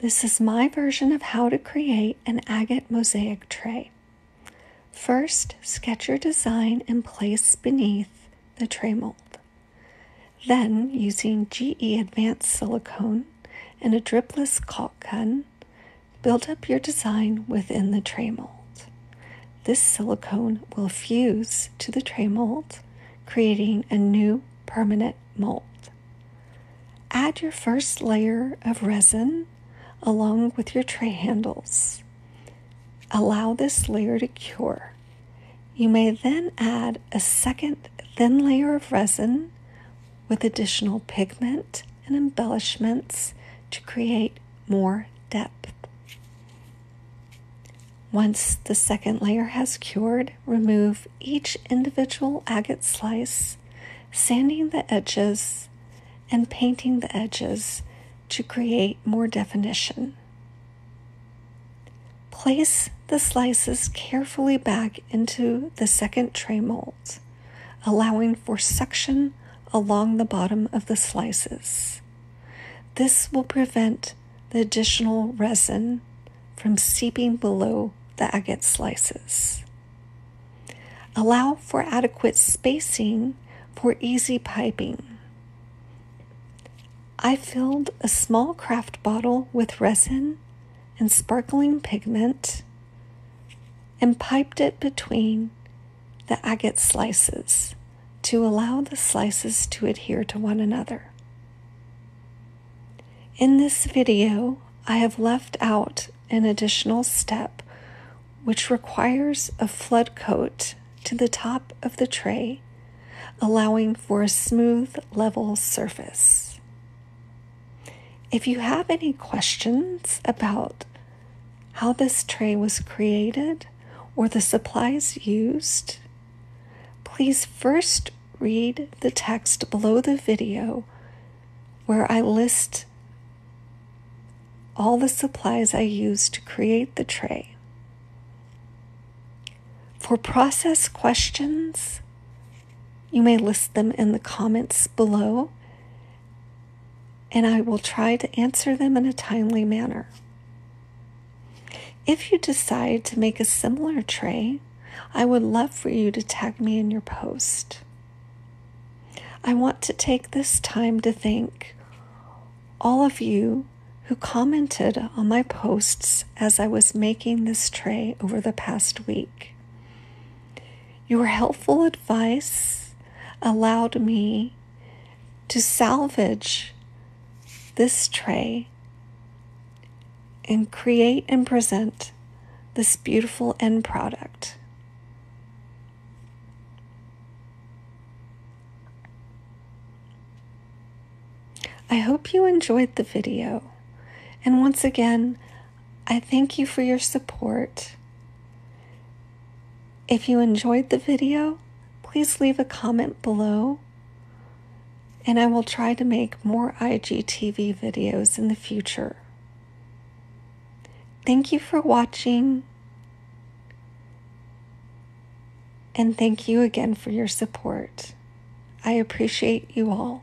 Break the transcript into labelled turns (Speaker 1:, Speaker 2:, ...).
Speaker 1: This is my version of how to create an agate mosaic tray. First, sketch your design and place beneath the tray mold. Then, using GE Advanced Silicone and a dripless caulk gun, build up your design within the tray mold. This silicone will fuse to the tray mold, creating a new permanent mold. Add your first layer of resin along with your tray handles. Allow this layer to cure. You may then add a second thin layer of resin with additional pigment and embellishments to create more depth. Once the second layer has cured, remove each individual agate slice, sanding the edges and painting the edges to create more definition. Place the slices carefully back into the second tray mold, allowing for suction along the bottom of the slices. This will prevent the additional resin from seeping below the agate slices. Allow for adequate spacing for easy piping. I filled a small craft bottle with resin and sparkling pigment and piped it between the agate slices to allow the slices to adhere to one another. In this video, I have left out an additional step which requires a flood coat to the top of the tray, allowing for a smooth, level surface. If you have any questions about how this tray was created or the supplies used, please first read the text below the video where I list all the supplies I used to create the tray. For process questions, you may list them in the comments below and I will try to answer them in a timely manner. If you decide to make a similar tray, I would love for you to tag me in your post. I want to take this time to thank all of you who commented on my posts as I was making this tray over the past week. Your helpful advice allowed me to salvage this tray and create and present this beautiful end product. I hope you enjoyed the video. And once again, I thank you for your support. If you enjoyed the video, please leave a comment below and I will try to make more IGTV videos in the future. Thank you for watching, and thank you again for your support. I appreciate you all.